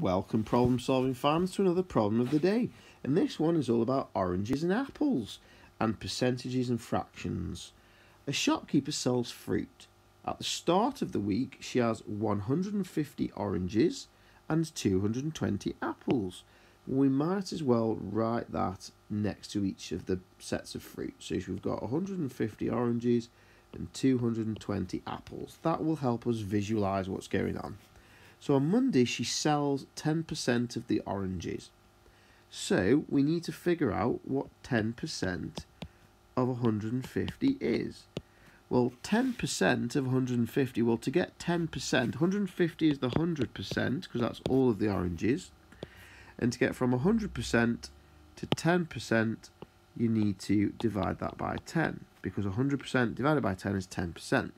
Welcome, problem solving fans, to another problem of the day. And this one is all about oranges and apples and percentages and fractions. A shopkeeper sells fruit. At the start of the week, she has 150 oranges and 220 apples. We might as well write that next to each of the sets of fruit. So if we've got 150 oranges and 220 apples, that will help us visualize what's going on. So on Monday, she sells 10% of the oranges. So we need to figure out what 10% of 150 is. Well, 10% of 150, well, to get 10%, 150 is the 100%, because that's all of the oranges. And to get from 100% to 10%, you need to divide that by 10, because 100% divided by 10 is 10%.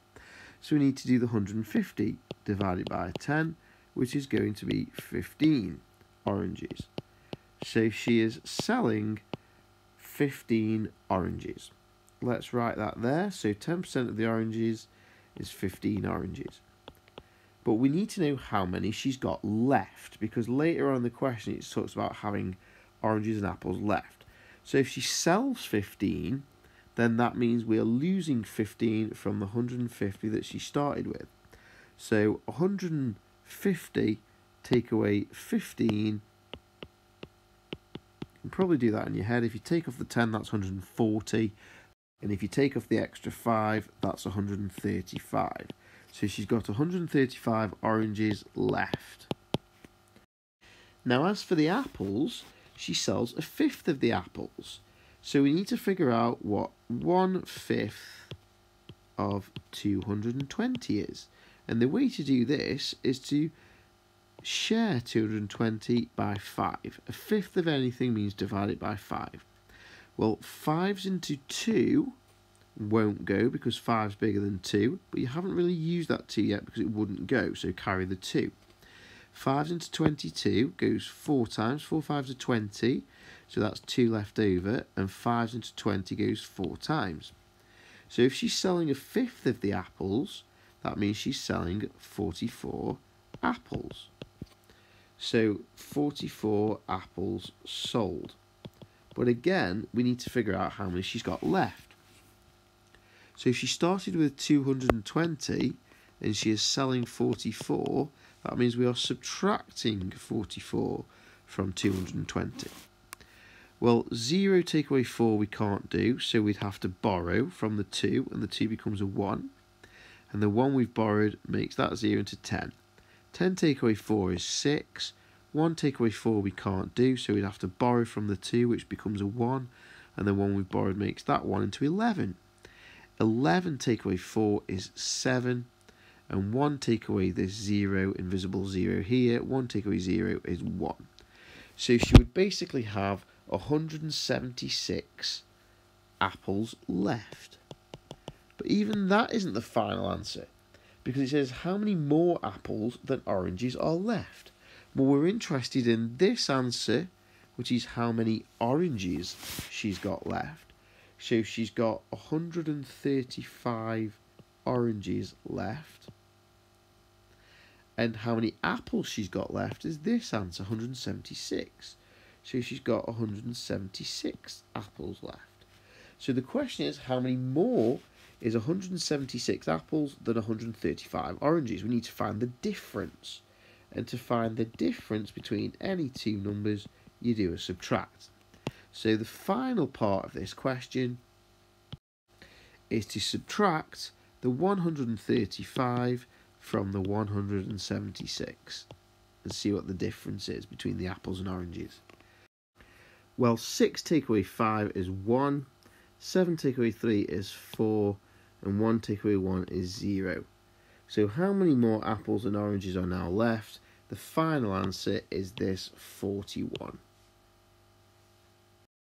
So we need to do the 150 divided by 10, which is going to be 15 oranges. So she is selling 15 oranges. Let's write that there. So 10% of the oranges is 15 oranges. But we need to know how many she's got left because later on in the question it talks about having oranges and apples left. So if she sells 15, then that means we're losing 15 from the 150 that she started with. So 100 50, take away 15. You can probably do that in your head. If you take off the 10, that's 140. And if you take off the extra 5, that's 135. So she's got 135 oranges left. Now, as for the apples, she sells a fifth of the apples. So we need to figure out what one fifth of 220 is. And the way to do this is to share 220 by 5. A fifth of anything means divide it by 5. Well, 5s into 2 won't go because 5 is bigger than 2, but you haven't really used that 2 yet because it wouldn't go, so carry the 2. 5 into 22 goes 4 times, 4 5s are 20, so that's 2 left over, and 5s into 20 goes 4 times. So if she's selling a fifth of the apples, that means she's selling 44 apples. So 44 apples sold. But again, we need to figure out how many she's got left. So if she started with 220 and she is selling 44, that means we are subtracting 44 from 220. Well, 0 take away 4 we can't do, so we'd have to borrow from the 2, and the 2 becomes a 1 and the 1 we've borrowed makes that 0 into 10. 10 take away 4 is 6. 1 take away 4 we can't do, so we'd have to borrow from the 2, which becomes a 1, and the 1 we've borrowed makes that 1 into 11. 11 take away 4 is 7, and 1 take away this 0, invisible 0 here, 1 take away 0 is 1. So she would basically have 176 apples left. But even that isn't the final answer, because it says how many more apples than oranges are left. Well, we're interested in this answer, which is how many oranges she's got left. So she's got 135 oranges left. And how many apples she's got left is this answer, 176. So she's got 176 apples left. So the question is, how many more is 176 apples than 135 oranges. We need to find the difference. And to find the difference between any two numbers, you do a subtract. So the final part of this question is to subtract the 135 from the 176 and see what the difference is between the apples and oranges. Well, 6 take away 5 is 1, 7 take away 3 is 4, and 1 take away 1 is 0. So how many more apples and oranges are now left? The final answer is this 41.